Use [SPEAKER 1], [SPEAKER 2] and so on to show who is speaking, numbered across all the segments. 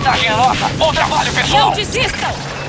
[SPEAKER 1] Vantagem nossa! Bom trabalho, pessoal!
[SPEAKER 2] Não desistam!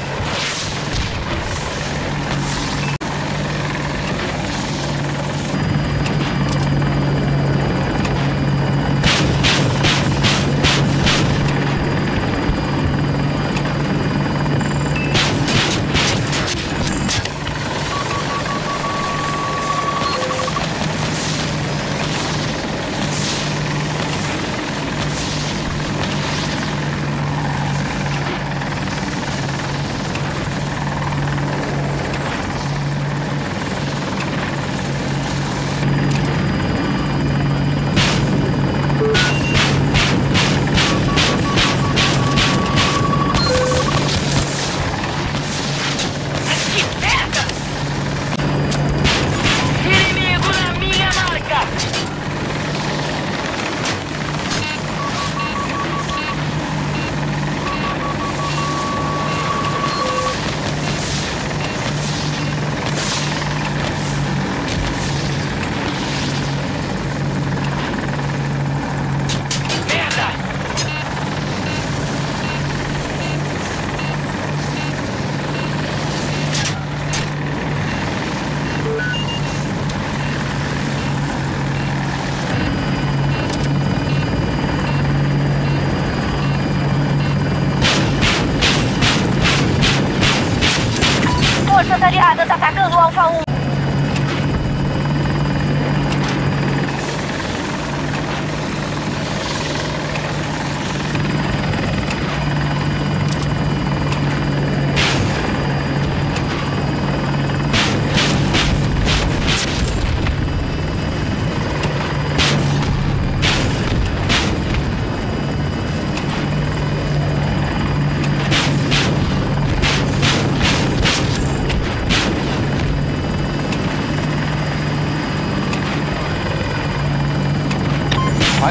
[SPEAKER 2] Aliadas atacando o Alfa 1.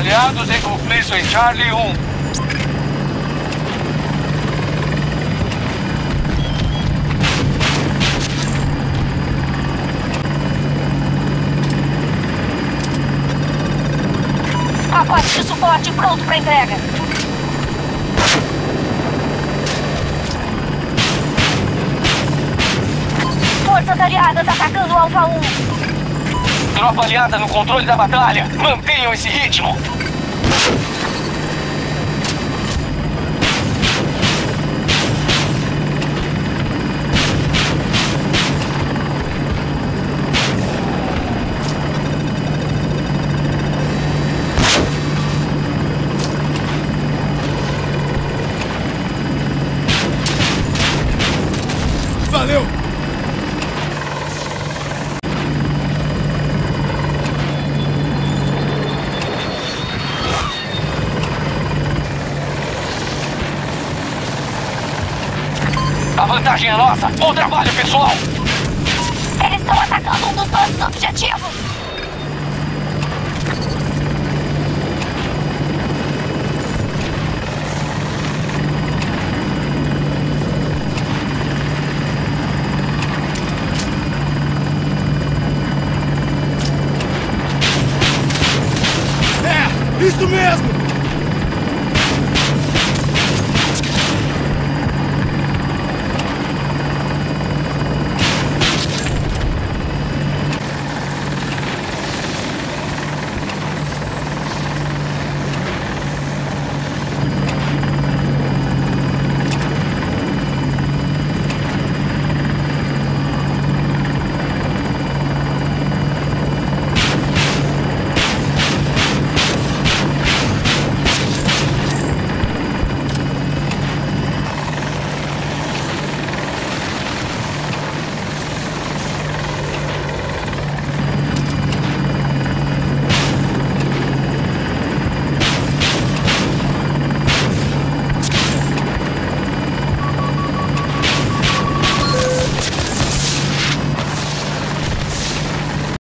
[SPEAKER 1] Aliados em conflito em Charlie 1.
[SPEAKER 2] Pacote de suporte pronto para entrega. Forças aliadas atacando o Alfa 1.
[SPEAKER 1] Tropa aliada no controle da batalha. Mantenham esse ritmo. Vantagem é nossa. Bom trabalho, pessoal!
[SPEAKER 2] Eles estão atacando um dos nossos objetivos.
[SPEAKER 3] É, isso mesmo!